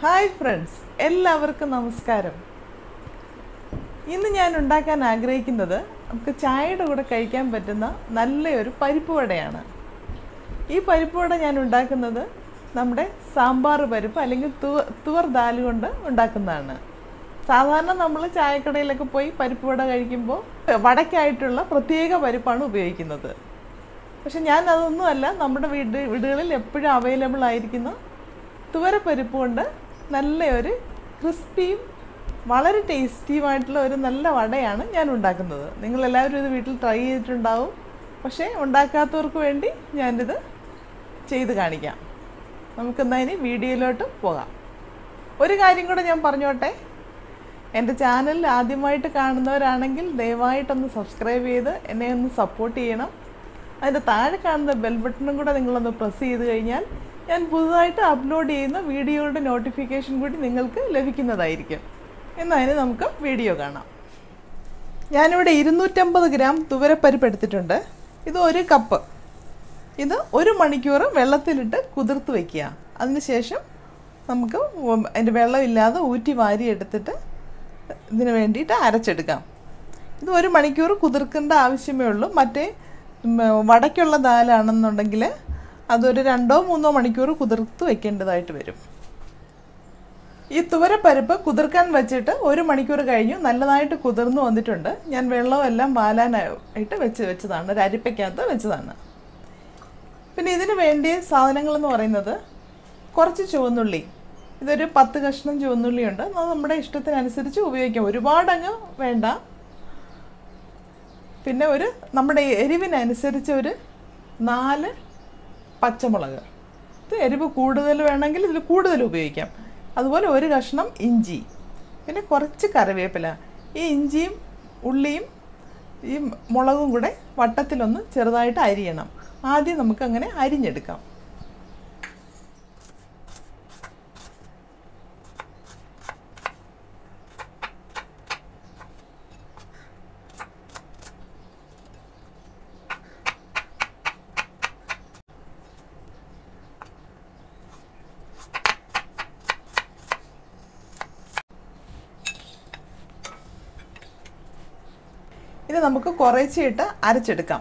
Hi friends എല്ലാവർക്കും നമസ്കാരം. ഇന്ന് ഞാൻ ഉണ്ടാക്കാൻ ആഗ്രഹിക്കുന്നത് നമുക്ക് ചായയുടെ കൂടെ കഴിക്കാൻ പറ്റുന്ന നല്ലൊരു പരിപ്പ് വടയാണ്. ഈ പരിപ്പ് വട ഞാൻ ഉണ്ടാക്കുന്നത് നമ്മുടെ സാമ്പാർ പരിപ്പ് അല്ലെങ്കിൽ തുവ തുവർ ദാൽ കൊണ്ട് ഉണ്ടാക്കുന്നതാണ്. സാധാരണ നമ്മൾ ചായക്കടയിലൊക്കെ പോയി പരിപ്പ് വട കഴിക്കുമ്പോൾ വടക്കായിട്ടുള്ള പ്രത്യേക പരിപ്പാണ് ഉപയോഗിക്കുന്നത്. പക്ഷെ ഞാൻ അതൊന്നുമല്ല നമ്മുടെ വീട് വീടുകളിൽ എപ്പോഴും അവൈലബിൾ ആയിരിക്കുന്ന തുവരപ്പരിപ്പ് കൊണ്ട് നല്ലൊരു ക്രിസ്പിയും വളരെ ടേസ്റ്റിയുമായിട്ടുള്ള ഒരു നല്ല വടയാണ് ഞാൻ ഉണ്ടാക്കുന്നത്. നിങ്ങളെല്ലാവരും ഇത് വീട്ടിൽ ട്രൈ ചെയ്തിട്ടുണ്ടാവും. പക്ഷേ ഉണ്ടാക്കാത്തവർക്ക് വേണ്ടി ഞാനിത് ചെയ്ത് കാണിക്കാം. നമുക്കെന്നാൽ ഇനി വീഡിയോയിലോട്ട് പോകാം. ഒരു കാര്യം കൂടെ ഞാൻ പറഞ്ഞോട്ടെ. എന്റെ ചാനൽ ആദ്യമായിട്ട് കാണുന്നവരാണെങ്കിൽ ദയവായിട്ടൊന്ന് സബ്സ്ക്രൈബ് ചെയ്ത് എന്നെ ഒന്ന് സപ്പോർട്ട് ചെയ്യണം. അതിന്റെ താഴെ കാണുന്ന ബെൽ ബട്ടണും കൂടെ നിങ്ങളൊന്ന് പ്രസ് ചെയ്ത് കഴിഞ്ഞാൽ ഞാൻ പുതുതായിട്ട് അപ്ലോഡ് ചെയ്യുന്ന വീഡിയോയുടെ നോട്ടിഫിക്കേഷൻ കൂടി നിങ്ങൾക്ക് ലഭിക്കുന്നതായിരിക്കും. എന്നതിന് നമുക്ക് വീഡിയോ കാണാം. ഞാനിവിടെ ഇരുന്നൂറ്റമ്പത് ഗ്രാം തുവരപ്പരിപ്പ് എടുത്തിട്ടുണ്ട്. ഇത് ഒരു കപ്പ് ഇത് ഒരു മണിക്കൂർ വെള്ളത്തിലിട്ട് കുതിർത്ത് വയ്ക്കുക അതിനുശേഷം നമുക്ക് അതിന്റെ വെള്ളമില്ലാതെ ഊറ്റി വാരി എടുത്തിട്ട് ഇതിന് വേണ്ടിയിട്ട് അരച്ചെടുക്കാം. ഇത് ഒരു മണിക്കൂർ കുതിർക്കേണ്ട ആവശ്യമേ ഉള്ളൂ. മറ്റേ വടക്കുള്ള ദാലാണെന്നുണ്ടെങ്കിൽ അതൊരു രണ്ടോ മൂന്നോ മണിക്കൂർ കുതിർത്ത് വെക്കേണ്ടതായിട്ട് വരും. ഈ തുവരപ്പരിപ്പ് കുതിർക്കാൻ വെച്ചിട്ട് ഒരു മണിക്കൂർ കഴിഞ്ഞു. നല്ലതായിട്ട് കുതിർന്നു വന്നിട്ടുണ്ട്. ഞാൻ വെള്ളമെല്ലാം വാലാനായിട്ട് വെച്ച് വെച്ചതാണ്. ഒരു അരിപ്പയ്ക്കകത്ത് വെച്ചതാണ്. പിന്നെ ഇതിന് വേണ്ടിയ സാധനങ്ങളെന്ന് പറയുന്നത് കുറച്ച് ചുവന്നുള്ളി. ഇതൊരു പത്ത് കഷ്ണം ചുവന്നുള്ളിയുണ്ട്. അത് നമ്മുടെ ഇഷ്ടത്തിനനുസരിച്ച് ഉപയോഗിക്കാം. ഒരുപാടങ്ങ് വേണ്ട. പിന്നെ ഒരു നമ്മുടെ എരിവിനനുസരിച്ച് ഒരു നാല് പച്ചമുളക്. ഇത് എരിവ് കൂടുതൽ വേണമെങ്കിൽ ഇതിൽ കൂടുതൽ ഉപയോഗിക്കാം. അതുപോലെ ഒരു കഷ്ണം ഇഞ്ചി. പിന്നെ കുറച്ച് കറിവേപ്പില. ഈ ഇഞ്ചിയും ഉള്ളിയും ഈ മുളകും കൂടെ വട്ടത്തിലൊന്ന് ചെറുതായിട്ട് അരിയണം. ആദ്യം നമുക്കങ്ങനെ അരിഞ്ഞെടുക്കാം. ഇത് നമുക്ക് കുറേച്ചിട്ട് അരച്ചെടുക്കാം.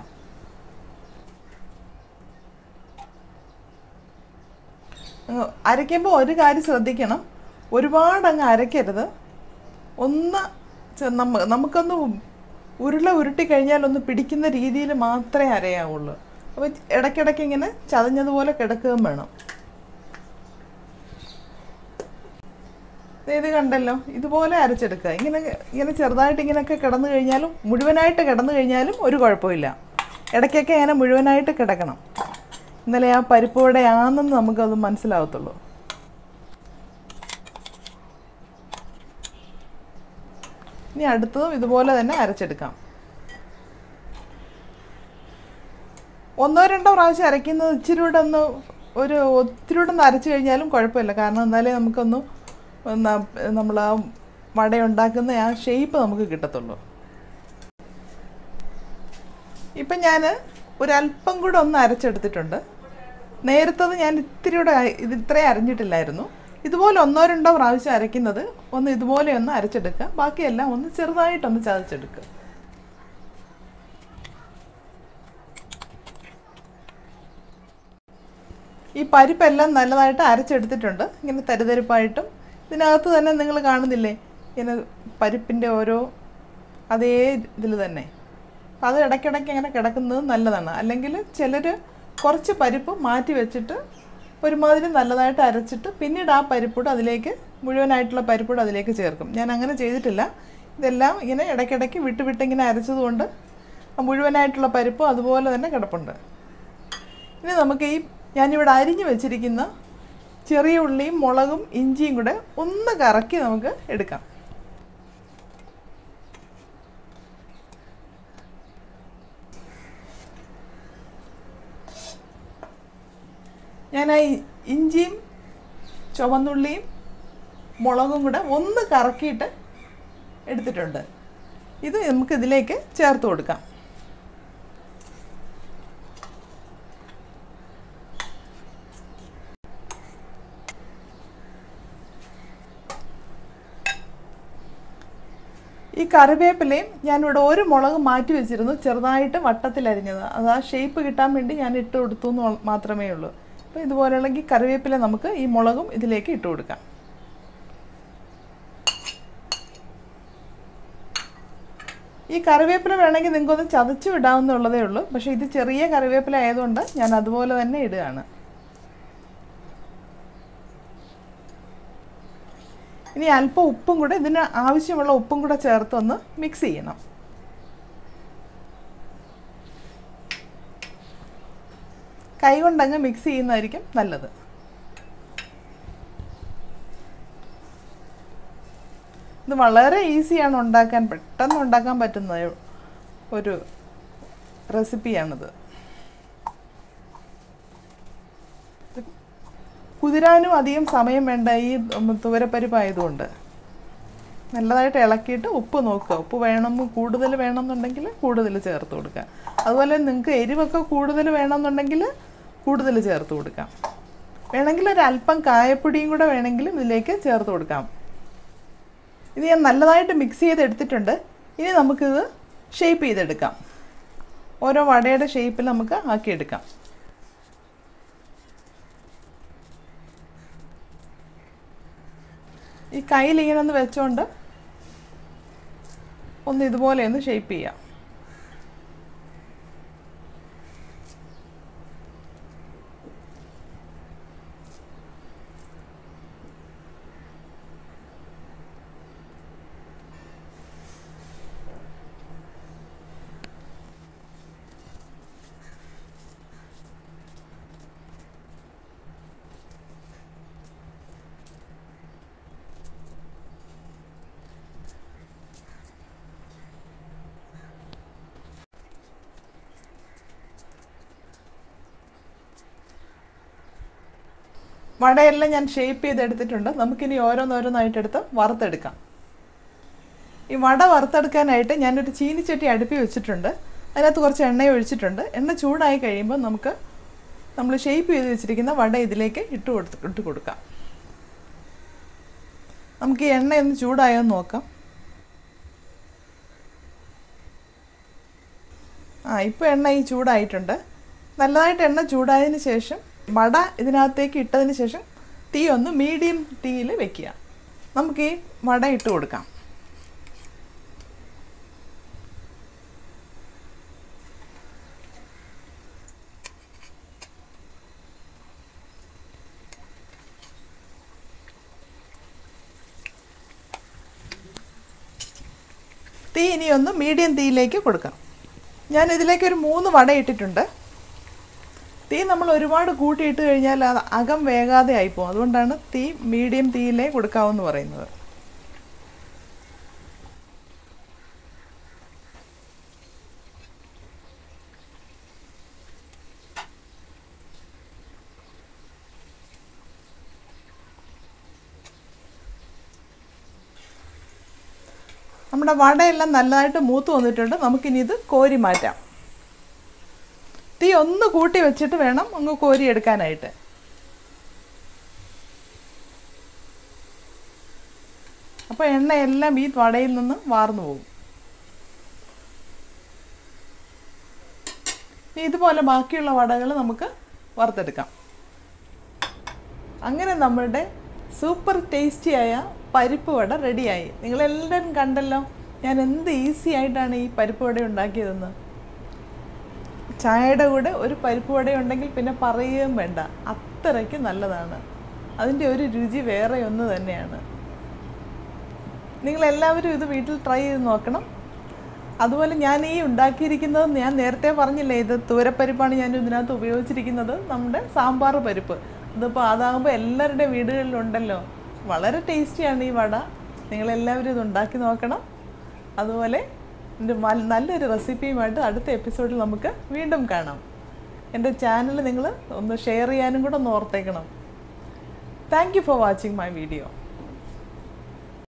അരയ്ക്കുമ്പോൾ ഒരു കാര്യം ശ്രദ്ധിക്കണം. ഒരുപാട് അങ്ങ് അരയ്ക്കരുത്. ഒന്ന് നമ്മ നമുക്കൊന്ന് ഉരുള ഉരുട്ടി കഴിഞ്ഞാൽ ഒന്ന് പിടിക്കുന്ന രീതിയിൽ മാത്രമേ അരയാവുള്ളൂ. അപ്പോൾ ഇടയ്ക്കിടയ്ക്ക് ഇങ്ങനെ ചതഞ്ഞതുപോലെ കിടക്കുകയും വേണം. ഇത് കണ്ടല്ലോ ഇതുപോലെ അരച്ചെടുക്കുക. ഇങ്ങനെ ഇങ്ങനെ ചെറുതായിട്ട് ഇങ്ങനെയൊക്കെ കിടന്നു കഴിഞ്ഞാലും മുഴുവനായിട്ട് കിടന്നു കഴിഞ്ഞാലും ഒരു കുഴപ്പമില്ല. ഇടയ്ക്കൊക്കെ ഇങ്ങനെ മുഴുവനായിട്ട് കിടക്കണം. ഇന്നലെ ആ പരിപ്പ് ആണെന്ന് നമുക്കത് മനസ്സിലാവത്തുള്ളൂ. ഇനി അടുത്തതും ഇതുപോലെ തന്നെ അരച്ചെടുക്കാം. ഒന്നോ രണ്ടോ പ്രാവശ്യം അരയ്ക്കുന്നത് ഇച്ചിരി കൂടെ ഒന്ന് ഒരു ഒത്തിരി കൂടെ ഒന്ന് അരച്ചു കഴിഞ്ഞാലും കുഴപ്പമില്ല. കാരണം എന്നാലേ നമുക്കൊന്ന് നമ്മൾ ആ വട ഉണ്ടാക്കുന്ന ആ ഷേപ്പ് നമുക്ക് കിട്ടത്തുള്ളൂ. ഇപ്പം ഞാൻ ഒരല്പം കൂടെ ഒന്ന് അരച്ചെടുത്തിട്ടുണ്ട്. നേരത്തത് ഞാൻ ഇത്തിരി കൂടെ ഇത് ഇത്രയും അരഞ്ഞിട്ടില്ലായിരുന്നു. ഇതുപോലെ ഒന്നോ രണ്ടോ പ്രാവശ്യം അരയ്ക്കുന്നത് ഒന്ന് ഇതുപോലെ ഒന്ന് അരച്ചെടുക്കുക. ബാക്കിയെല്ലാം ഒന്ന് ചെറുതായിട്ടൊന്ന് ചതച്ചെടുക്കുക. ഈ പരിപ്പെല്ലാം നല്ലതായിട്ട് അരച്ചെടുത്തിട്ടുണ്ട്. ഇങ്ങനെ തരിതരിപ്പായിട്ടും ഇതിനകത്ത് തന്നെ നിങ്ങൾ കാണുന്നില്ലേ? ഇങ്ങനെ പരിപ്പിന്റെ ഓരോ അതേ ഇതിൽ തന്നെ. അപ്പോൾ അത് ഇടയ്ക്കിടയ്ക്ക് ഇങ്ങനെ കിടക്കുന്നത് നല്ലതാണ്. അല്ലെങ്കിൽ ചിലർ കുറച്ച് പരിപ്പ് മാറ്റി വെച്ചിട്ട് ഒരുമാതിരി നല്ലതായിട്ട് അരച്ചിട്ട് പിന്നീട് ആ പരിപ്പൂട് അതിലേക്ക് മുഴുവനായിട്ടുള്ള പരിപ്പൂട് അതിലേക്ക് ചേർക്കും. ഞാൻ അങ്ങനെ ചെയ്തിട്ടില്ല. ഇതെല്ലാം ഇങ്ങനെ ഇടയ്ക്കിടയ്ക്ക് വിട്ട് വിട്ട് ഇങ്ങനെ അരച്ചതുകൊണ്ട് മുഴുവനായിട്ടുള്ള പരിപ്പ് അതുപോലെ തന്നെ കിടപ്പുണ്ട്. ഇനി നമുക്ക് ഈ ഞാനിവിടെ അരിഞ്ഞു വെച്ചിരിക്കുന്ന ചെറിയ ഉള്ളിയും മുളകും ഇഞ്ചിയും കൂടെ ഒന്ന് കറക്കി നമുക്ക് എടുക്കാം. ഞാൻ ആ ഇഞ്ചിയും ചുവന്നുള്ളിയും മുളകും കൂടെ ഒന്ന് കറക്കിയിട്ട് എടുത്തിട്ടുണ്ട്. ഇത് നമുക്ക് ഇതിലേക്ക് ചേർത്ത് കൊടുക്കാം. കറിവേപ്പിലയും ഞാനിവിടെ ഒരു മുളക് മാറ്റി വെച്ചിരുന്നു ചെറുതായിട്ട് വട്ടത്തിലരിഞ്ഞത് അത് ആ ഷേപ്പ് കിട്ടാൻ വേണ്ടി ഞാൻ ഇട്ട് കൊടുത്തു എന്ന് മാത്രമേ ഉള്ളൂ. അപ്പോൾ ഇതുപോലെയുള്ളെങ്കിൽ കറിവേപ്പില നമുക്ക് ഈ മുളകും ഇതിലേക്ക് ഇട്ട് കൊടുക്കാം. ഈ കറിവേപ്പില വേണമെങ്കിൽ നിങ്ങൾക്കൊന്ന് ചതച്ചു വിടാവുന്നുള്ളതേ ഉള്ളൂ. പക്ഷേ ഇത് ചെറിയ കറിവേപ്പില ആയതുകൊണ്ട് ഞാൻ അതുപോലെ തന്നെ ഇടുകയാണ്. ഇനി അല്പം ഉപ്പും കൂടെ ഇതിന് ആവശ്യമുള്ള ഉപ്പും കൂടെ ചേർത്തൊന്ന് മിക്സ് ചെയ്യണം. കൈ കൊണ്ടങ്ങ് മിക്സ് ചെയ്യുന്നതായിരിക്കും നല്ലത്. ഇത് വളരെ ഈസിയാണ് ഉണ്ടാക്കാൻ പെട്ടെന്ന് ഉണ്ടാക്കാൻ പറ്റുന്ന ഒരു റെസിപ്പിയാണിത് കുതിരാനും അധികം സമയം വേണ്ട ഈ തുവരപ്പരിപ്പായതുകൊണ്ട്. നല്ലതായിട്ട് ഇളക്കിയിട്ട് ഉപ്പ് നോക്കുക. ഉപ്പ് വേണം കൂടുതൽ വേണമെന്നുണ്ടെങ്കിൽ കൂടുതൽ ചേർത്ത് കൊടുക്കുക. അതുപോലെ നിങ്ങൾക്ക് എരിവൊക്കെ കൂടുതൽ വേണമെന്നുണ്ടെങ്കിൽ കൂടുതൽ ചേർത്ത് കൊടുക്കാം വേണമെങ്കിൽ ഒരു അല്പം കായപ്പൊടിയും കൂടെ വേണമെങ്കിലും ഇതിലേക്ക് ചേർത്ത് കൊടുക്കാം. ഇത് ഞാൻ നല്ലതായിട്ട് മിക്സ് ചെയ്ത് എടുത്തിട്ടുണ്ട് ഇനി നമുക്കിത് ഷേപ്പ് ചെയ്തെടുക്കാം. ഓരോ വടയുടെ ഷേപ്പിൽ നമുക്ക് ആക്കിയെടുക്കാം. ഈ കയ്യിൽ ഇങ്ങനെ ഒന്ന് വെച്ചുകൊണ്ട് ഒന്ന് ഇതുപോലെ ഒന്ന് ഷേപ്പ് ചെയ്യാം. വടയെല്ലാം ഞാൻ ഷേപ്പ് ചെയ്തെടുത്തിട്ടുണ്ട്. നമുക്കിനി ഓരോന്നോരോന്നായിട്ട് എടുത്ത് വറുത്തെടുക്കാം. ഈ വട വറുത്തെടുക്കാനായിട്ട് ഞാനൊരു ചീനിച്ചട്ടി അടുപ്പി വെച്ചിട്ടുണ്ട്. അതിനകത്ത് കുറച്ച് എണ്ണ ഒഴിച്ചിട്ടുണ്ട്. എണ്ണ ചൂടായി കഴിയുമ്പോൾ നമുക്ക് നമ്മൾ ഷേപ്പ് ചെയ്ത് വെച്ചിരിക്കുന്ന വട ഇതിലേക്ക് ഇട്ട് കൊടുത്ത് ഇട്ട് കൊടുക്കാം. നമുക്ക് ഈ എണ്ണ ഒന്ന് ചൂടായോ നോക്കാം. ആ ഇപ്പോൾ എണ്ണ ഈ ചൂടായിട്ടുണ്ട്. നല്ലതായിട്ട് എണ്ണ ചൂടായതിന് ശേഷം വട ഇതിനകത്തേക്ക് ഇട്ടതിന് ശേഷം തീ ഒന്ന് മീഡിയം തീയിൽ വെക്കുക. നമുക്ക് ഈ വട ഇട്ട് കൊടുക്കാം. തീ ഇനി ഒന്ന് മീഡിയം തീയിലേക്ക് കൊടുക്കാം ഞാൻ ഇതിലേക്ക് ഒരു മൂന്ന് വട ഇട്ടിട്ടുണ്ട്. തീ നമ്മൾ ഒരുപാട് കൂട്ടിയിട്ട് കഴിഞ്ഞാൽ അത് അകം വേകാതെ ആയിപ്പോകും അതുകൊണ്ടാണ് തീ മീഡിയം തീയിലേ കൊടുക്കാവെന്ന് പറയുന്നത്. നമ്മുടെ വടയെല്ലാം നല്ലതായിട്ട് മൂത്ത് വന്നിട്ടുണ്ട്. നമുക്കിനി ഇത് കോരി മാറ്റാം. തീ ഒന്ന് കൂട്ടി വെച്ചിട്ട് വേണം അങ്ങ് കോരി എടുക്കാനായിട്ട് അപ്പോൾ എണ്ണയെല്ലാം ഈ വടയിൽ നിന്ന് വാർന്നു പോകും. ഇതുപോലെ ബാക്കിയുള്ള വടകൾ നമുക്ക് വറുത്തെടുക്കാം. അങ്ങനെ നമ്മളുടെ സൂപ്പർ ടേസ്റ്റിയായ പരിപ്പ് വട റെഡിയായി. നിങ്ങളെല്ലാവരും കണ്ടല്ലോ ഞാൻ എന്ത് ഈസി ആയിട്ടാണ് ഈ പരിപ്പ് വട ഉണ്ടാക്കിയതെന്ന്. ചായയുടെ കൂടെ ഒരു പരിപ്പ് വടയുണ്ടെങ്കിൽ പിന്നെ പറയുകയും വേണ്ട. അത്രയ്ക്ക് നല്ലതാണ്. അതിന്റെ ഒരു രുചി വേറെ ഒന്ന് തന്നെയാണ്. നിങ്ങളെല്ലാവരും ഇത് വീട്ടിൽ ട്രൈ ചെയ്ത് നോക്കണം. അതുപോലെ ഞാൻ ഈ ഉണ്ടാക്കിയിരിക്കുന്നത് ഞാൻ നേരത്തെ പറഞ്ഞില്ലേ ഇത് തൂരപ്പരിപ്പാണ് ഞാൻ ഇതിനകത്ത് ഉപയോഗിച്ചിരിക്കുന്നത് നമ്മുടെ സാമ്പാർ പരിപ്പ്. ഇതിപ്പോൾ അതാകുമ്പോൾ എല്ലാവരുടെ വീടുകളിലുണ്ടല്ലോ. വളരെ ടേസ്റ്റിയാണ് ഈ വട. നിങ്ങളെല്ലാവരും ഇത് ഉണ്ടാക്കി നോക്കണം. അതുപോലെ നല്ലൊരു റെസിപ്പിയുമായിട്ട് അടുത്ത എപ്പിസോഡിൽ നമുക്ക് വീണ്ടും കാണാം. എന്റെ ചാനൽ നിങ്ങൾ ഒന്ന് ഷെയർ ചെയ്യാനും കൂടെ ഒന്ന് ഓർത്തേക്കണം. Thank you for watching my video